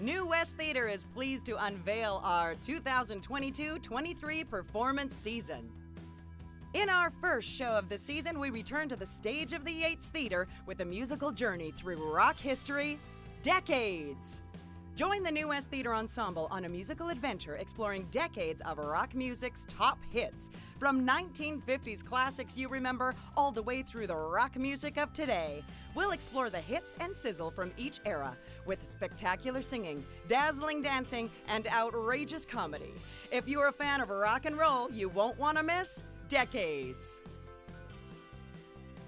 New West Theater is pleased to unveil our 2022 23 performance season. In our first show of the season, we return to the stage of the Yates Theater with a musical journey through rock history, decades. Join the New West Theater Ensemble on a musical adventure exploring decades of rock music's top hits, from 1950s classics you remember all the way through the rock music of today. We'll explore the hits and sizzle from each era with spectacular singing, dazzling dancing, and outrageous comedy. If you're a fan of rock and roll, you won't want to miss Decades.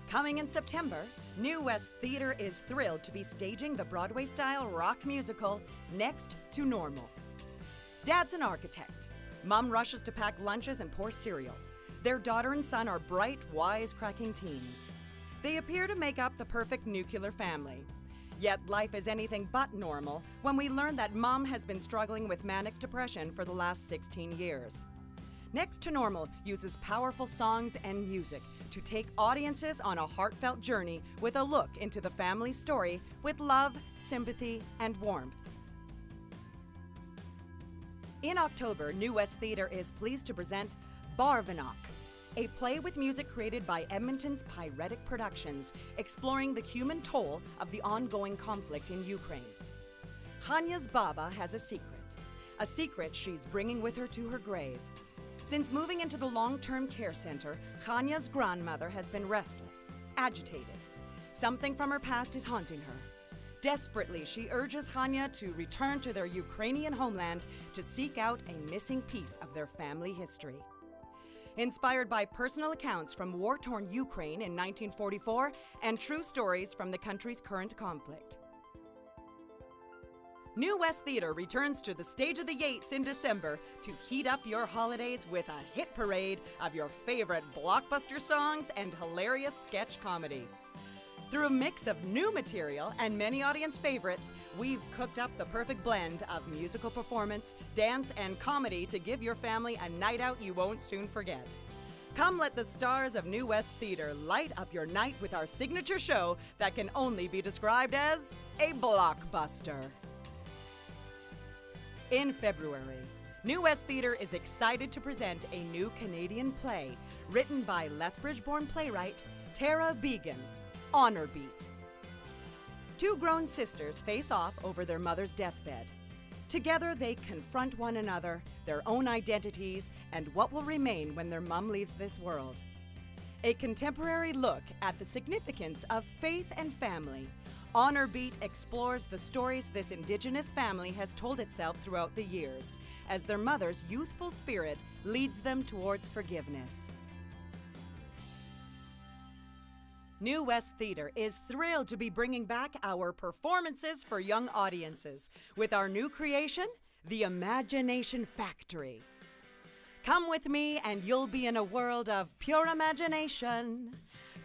Coming in September, New West Theater is thrilled to be staging the Broadway style rock musical Next to Normal. Dad's an architect. Mom rushes to pack lunches and pour cereal. Their daughter and son are bright, wise-cracking teens. They appear to make up the perfect nuclear family. Yet life is anything but normal when we learn that Mom has been struggling with manic depression for the last 16 years. Next to Normal uses powerful songs and music to take audiences on a heartfelt journey with a look into the family story with love, sympathy, and warmth. In October, New West Theater is pleased to present Barvinok, a play with music created by Edmonton's Pyretic Productions, exploring the human toll of the ongoing conflict in Ukraine. Hanya's Baba has a secret, a secret she's bringing with her to her grave. Since moving into the long term care center, Kanya's grandmother has been restless, agitated. Something from her past is haunting her. Desperately, she urges Hanya to return to their Ukrainian homeland to seek out a missing piece of their family history. Inspired by personal accounts from war torn Ukraine in 1944 and true stories from the country's current conflict. New West Theater returns to the stage of the Yates in December to heat up your holidays with a hit parade of your favorite blockbuster songs and hilarious sketch comedy. Through a mix of new material and many audience favorites, we've cooked up the perfect blend of musical performance, dance, and comedy to give your family a night out you won't soon forget. Come let the stars of New West Theater light up your night with our signature show that can only be described as a blockbuster. In February, New West Theater is excited to present a new Canadian play written by Lethbridge born playwright Tara Beagan, Honor Beat. Two grown sisters face off over their mother's deathbed. Together, they confront one another, their own identities, and what will remain when their mom leaves this world. A contemporary look at the significance of faith and family Honor Beat explores the stories this Indigenous family has told itself throughout the years, as their mother's youthful spirit leads them towards forgiveness. New West Theater is thrilled to be bringing back our performances for young audiences with our new creation, The Imagination Factory. Come with me, and you'll be in a world of pure imagination.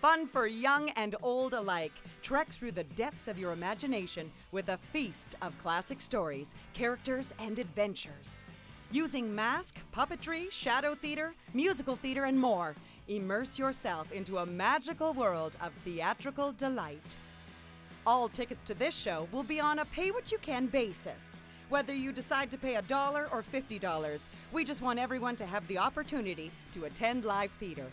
Fun for young and old alike. Trek through the depths of your imagination with a feast of classic stories, characters, and adventures. Using mask, puppetry, shadow theater, musical theater, and more, immerse yourself into a magical world of theatrical delight. All tickets to this show will be on a pay what you can basis. Whether you decide to pay a dollar or $50, we just want everyone to have the opportunity to attend live theater.